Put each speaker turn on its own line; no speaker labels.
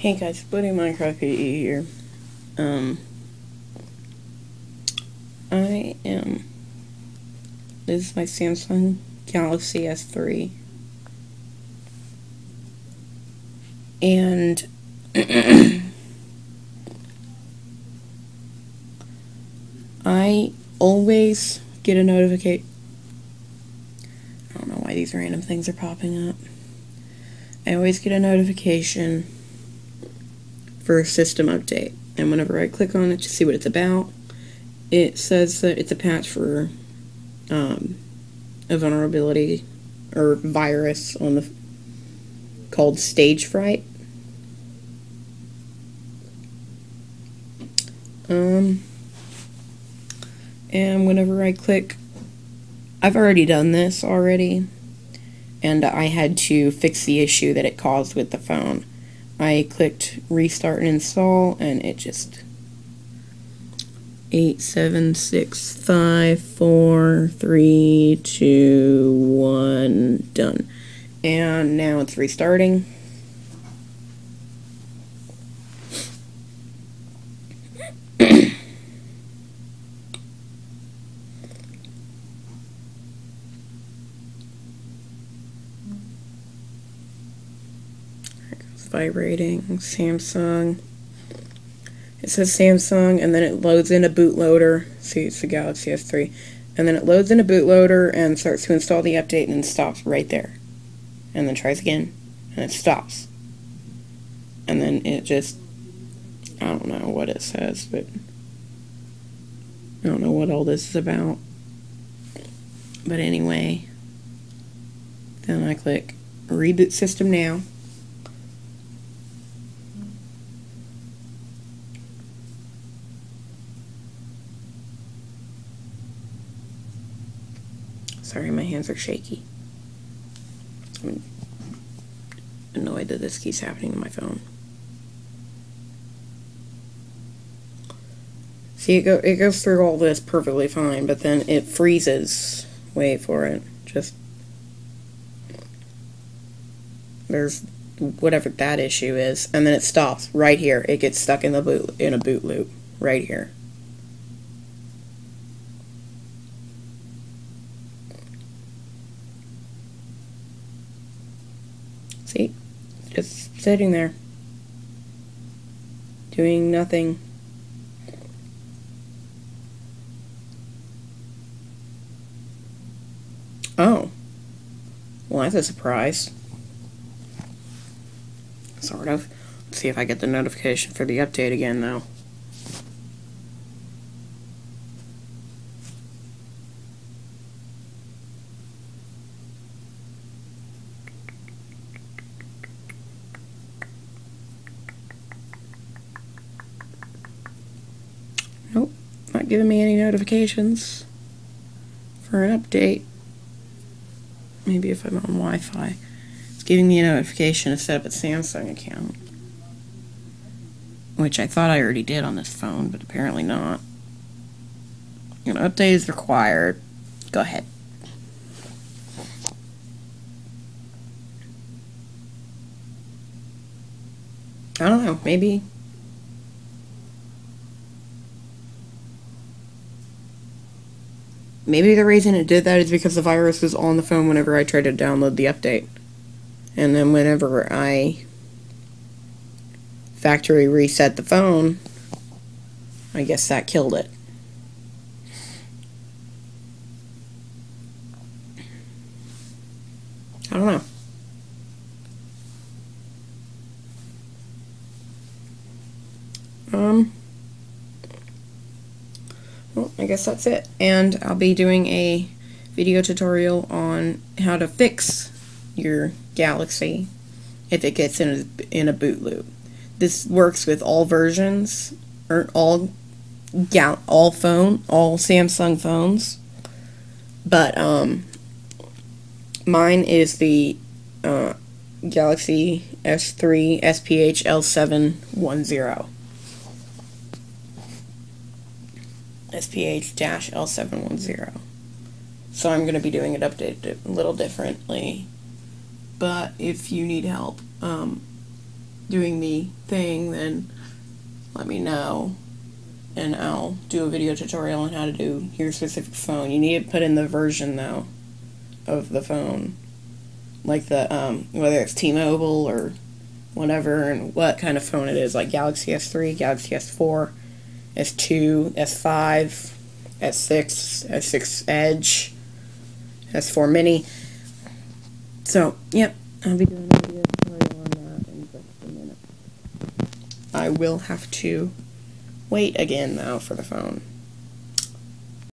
Hey guys, Buddy Minecraft PE here. Um, I am. This is my Samsung Galaxy S3. And. I always get a notification. I don't know why these random things are popping up. I always get a notification for a system update. And whenever I click on it to see what it's about, it says that it's a patch for um, a vulnerability or virus on the called Stagefright. Um, and whenever I click, I've already done this already, and I had to fix the issue that it caused with the phone. I clicked restart and install, and it just eight seven six five four three two one done, and now it's restarting. Vibrating Samsung. It says Samsung, and then it loads in a bootloader. See, it's the Galaxy S3. And then it loads in a bootloader and starts to install the update, and then stops right there. And then tries again, and it stops. And then it just, I don't know what it says, but I don't know what all this is about. But anyway, then I click reboot system now. Sorry, my hands are shaky. I'm annoyed that this keeps happening to my phone. See, it, go, it goes through all this perfectly fine, but then it freezes. Wait for it. Just. There's whatever that issue is, and then it stops right here. It gets stuck in the boot in a boot loop right here. See? Just sitting there. Doing nothing. Oh. Well, that's a surprise. Sort of. Let's see if I get the notification for the update again, though. Nope, not giving me any notifications for an update. Maybe if I'm on Wi Fi. It's giving me a notification to set up a Samsung account. Which I thought I already did on this phone, but apparently not. An update is required. Go ahead. I don't know, maybe Maybe the reason it did that is because the virus was on the phone whenever I tried to download the update. And then whenever I factory reset the phone, I guess that killed it. I don't know. Um well, I guess that's it. And I'll be doing a video tutorial on how to fix your Galaxy if it gets in a, in a boot loop. This works with all versions or all gal all phone all Samsung phones, but um, mine is the uh, Galaxy S3 SPH L710. SPH-L710. So I'm going to be doing it updated a little differently. But if you need help, um, doing the thing, then let me know. And I'll do a video tutorial on how to do your specific phone. You need to put in the version though of the phone. Like the um, whether it's T-Mobile or whatever and what kind of phone it is, like Galaxy S3, Galaxy S4, S2, S5, S6, S6 Edge, S4 Mini. So, yep, I'll be doing a video tutorial on that in just a minute. I will have to wait again though for the phone.